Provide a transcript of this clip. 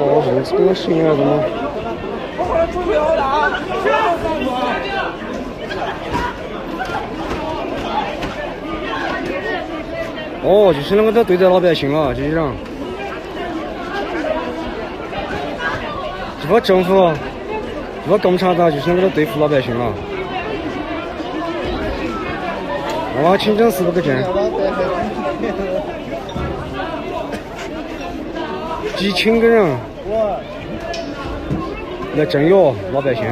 哦，这是这个行啊，怎么？哦，就是那个在对待老百姓了，就这样。这个政府，这个共产党就是那个对付老百姓了。哇，清真寺不给建。几千个人来镇哟老百姓。